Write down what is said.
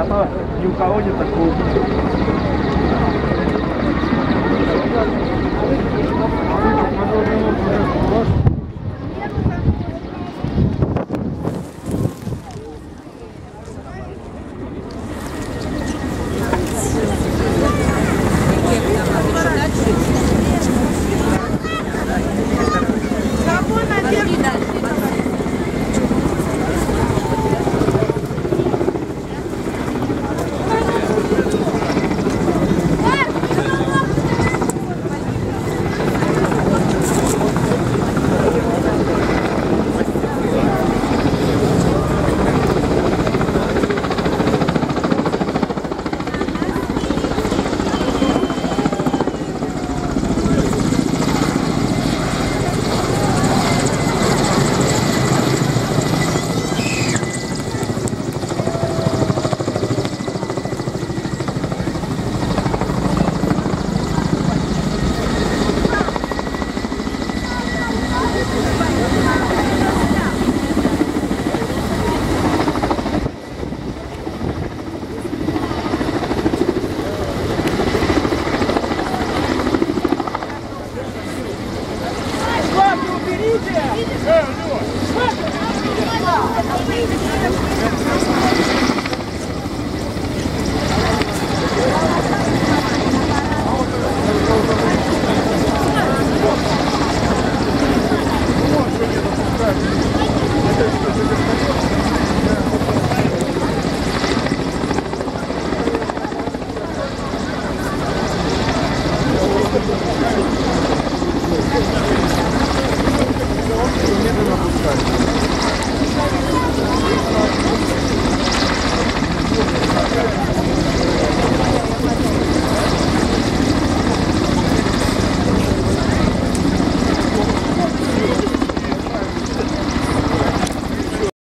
lá pra... E o já de atacou.